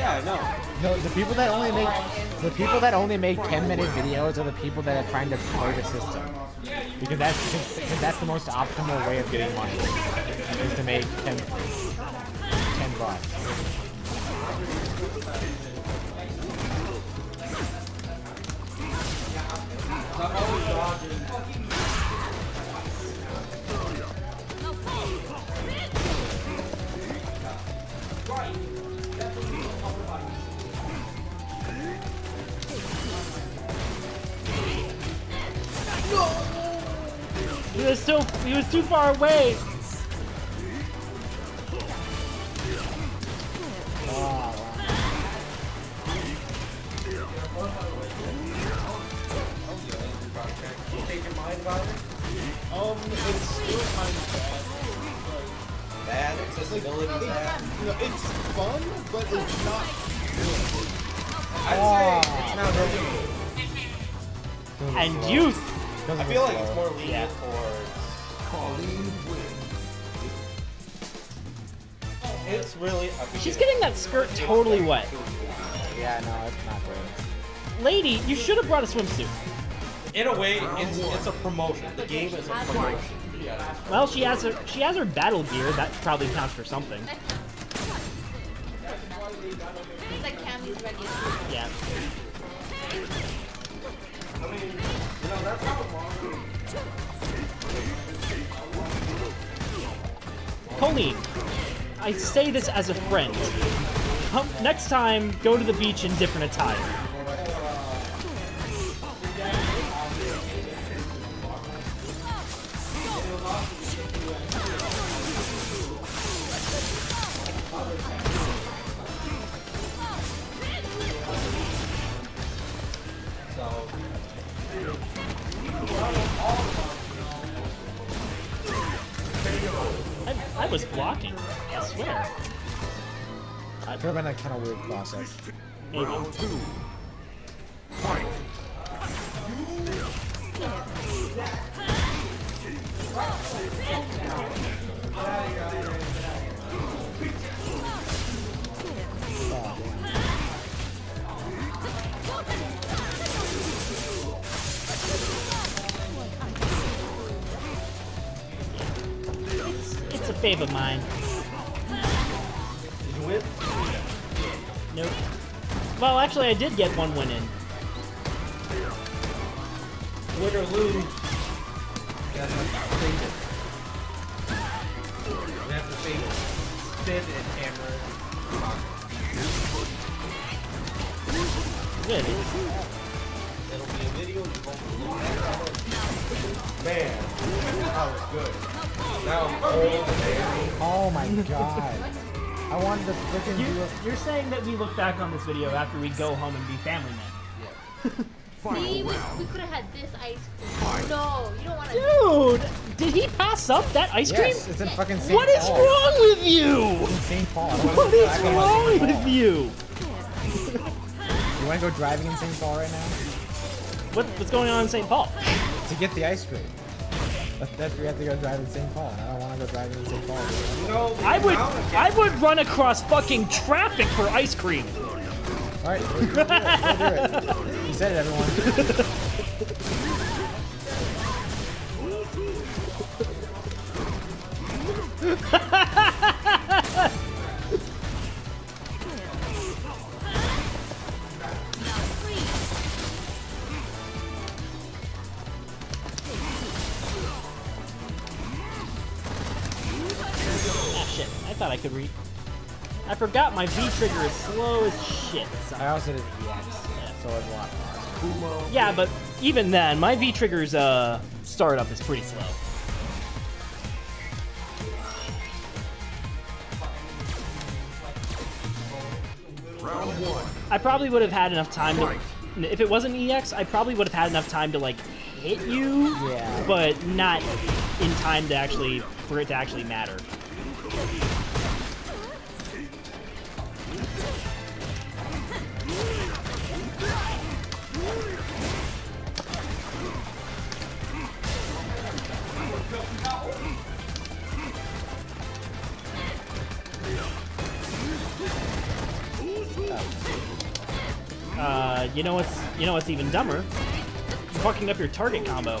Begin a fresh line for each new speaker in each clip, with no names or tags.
Yeah, no.
No, the people that only make the people that only make 10 minute videos are the people that are trying to play the system. Because that's because that's the most optimal way of getting money is to make 10, 10 bucks.
He was so he was too far away.
Change your mind about it?
Um, it's still kind of bad.
Bad, accessibility bad.
You know, it's fun, but it's not good.
I'd say it's not really.
And youth.
I feel like it's more lenient towards. It's really. I think
She's getting that skirt totally wet.
Yeah, no, it's not great.
Lady, you should have brought a swimsuit.
In a way, it's, it's a promotion. The game is a promotion.
Well, she has her she has her battle gear. That probably counts for something.
It's like Cammy's ready.
Yeah. Kolin, I say this as a friend. Next time, go to the beach in different attire. Was blocking. I swear.
Could have been a kind of weird process.
Maybe. A fave of mine.
Did you win?
Nope. Well, actually, I did get one win in.
Win or lose. Gotta it. You have to it. Spin hammer.
Good.
It'll be a video. You won't Man, that was good. That was old and angry.
Oh my god. I wanted to freaking do
You,
it.
you're saying that we look back on this video after we go home and be family men.
See, we, we could have had this ice cream. No, you don't want to.
Dude, did he pass up that ice cream?
Yes, it's in fucking St.
What is
Paul.
wrong with you?
It's in St. Paul.
What is wrong with you?
You want to go driving in St. Paul right now?
What, what's going on in St. Paul?
To get the ice cream. That's, that's where you have to go drive in St. Paul. I don't want to go driving in St. Paul. dude.
You know,
I would, I would run across fucking traffic for ice cream.
All right, go do it. Go do it. You said it, everyone.
could read. I forgot my V trigger is slow as shit. So-
I also did EX, so it's a lot faster.
Yeah, but even then, my V trigger's uh, startup is pretty slow. I probably would have had enough time to. If it wasn't EX, I probably would have had enough time to like hit you,
Yeah.
but not in time to actually for it to actually matter. You know what's you know what's even dumber? Fucking up your target combo.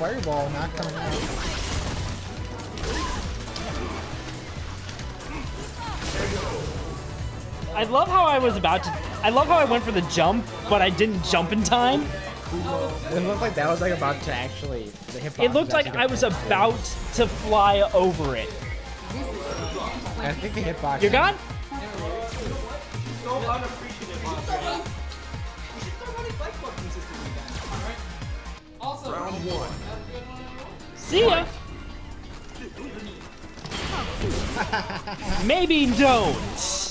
Fireball not coming out.
I love how I was about to. I love how I went for the jump, but I didn't jump in time.
It looked like that was like about to actually. The hip
It looked like I was about to fly over it.
I think the hitbox.
You're gone?
Round one.
See ya. Maybe don't.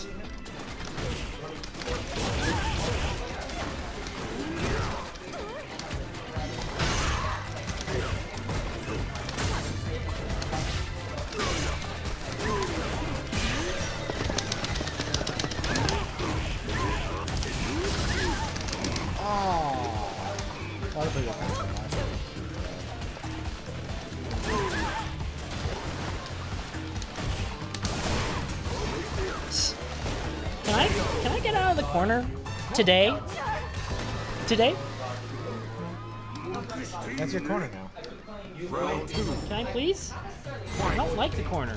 Can I can I get out of the corner today? Today?
That's your corner now.
Can I please? I don't like the corner.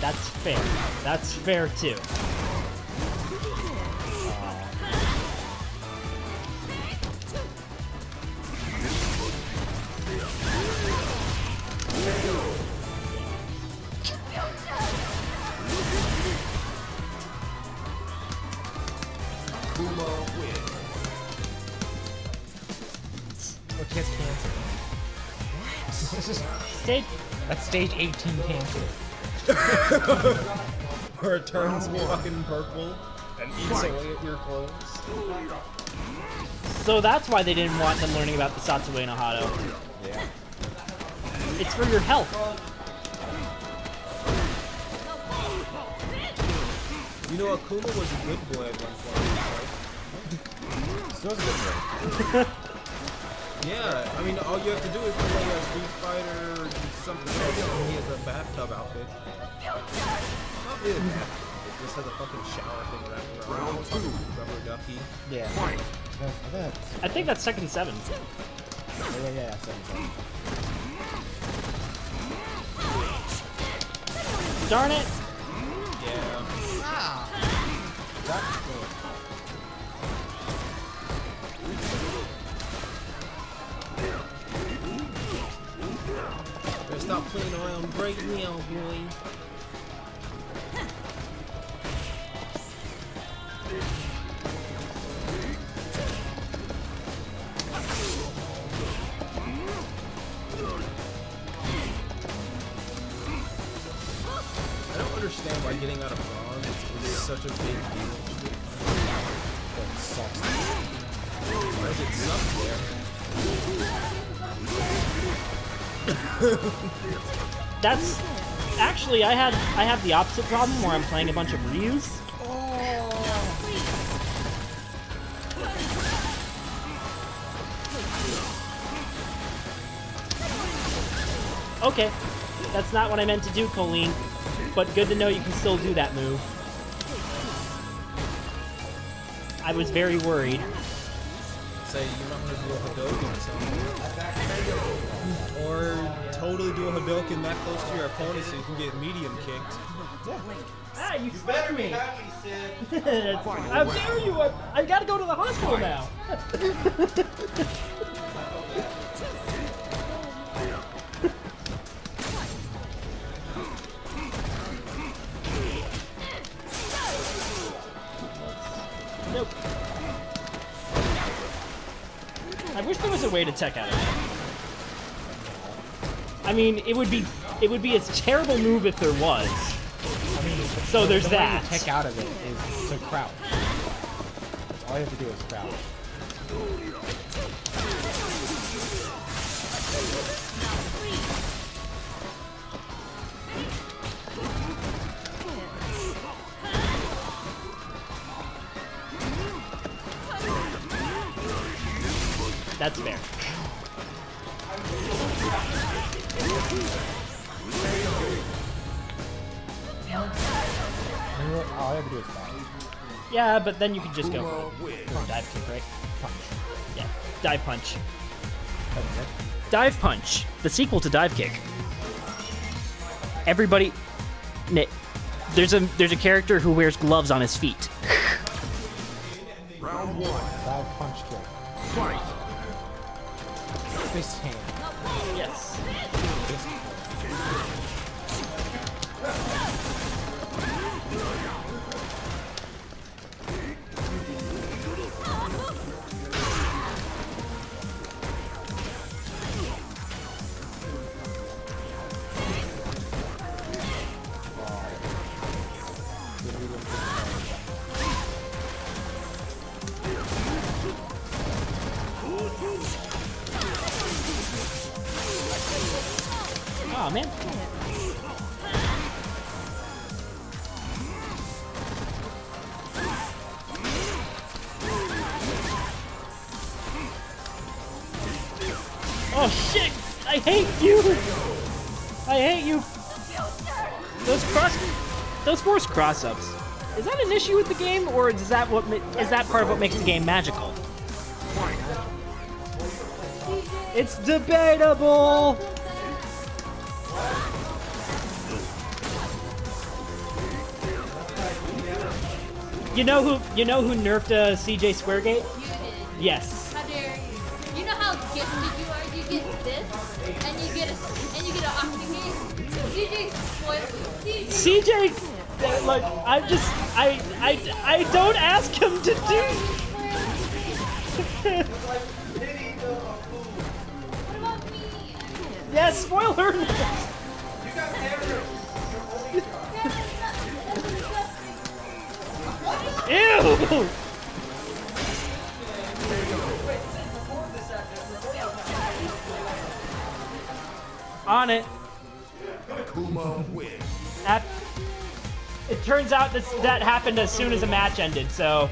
That's fair. That's fair too.
Kuma wins.
She has cancer.
Stage
That's stage 18 cancer.
Where it turns fucking purple and eats away at your clothes.
So that's why they didn't want them learning about the Satsui no Hado.
Yeah.
It's for your health.
You know, Akuma was a good boy at one point,
Still a good one.
right? Yeah, I mean, all you have to do is play a Street Fighter or something else, and he has a bathtub outfit. Not really a bathtub, it just has a fucking shower thing wrapped around. Round two. Rubber ducky.
Yeah. That's, that's,
I think that's second seven.
yeah, yeah, yeah. Seven, seven.
Darn it!
Yeah. Ah.
That's good.
Around right now, boy. I don't understand why getting out of bronze is such a big deal.
That sucks.
Why it there?
That's actually I had I have the opposite problem where I'm playing a bunch of Ryus. Okay, that's not what I meant to do, Kolin. But good to know you can still do that move. I was very worried.
Say you're not gonna do a Hadouken or something. Or totally do a Hadouken that close to your opponent so you can get medium kicked.
Ah, you
Better
me!
have me, Syd.
How dare you! I, I gotta go to the hospital now. a way to tech out of that. I mean, it would be it would be a terrible move if there was.
I mean,
So there's
the way
that.
you kick out of it is to crouch. All you have to do is crouch.
That's fair.
All you have to do is crouch.
Yeah, but then you could just go for a dive kick, right?
Punch.
Yeah, dive punch. Dive punch, the sequel to dive kick. Everybody, Nick, there's a there's a character who wears gloves on his feet.
Dive punch kick.
Fight.
Fist hand.
Yes. Oh shit! I hate you! I hate you! Those cross, those forced cross-ups. Is that an issue with the game, or is that what is that part of what makes the game magical? It's debatable. You know who you know who nerfed uh, CJ Squaregate? Yes. CJ, like I just I I I don't ask him to do.
What about me?
yes, spoiler.
You got hammered.
Ew. On it. At, it turns out that that happened as soon as the match ended, so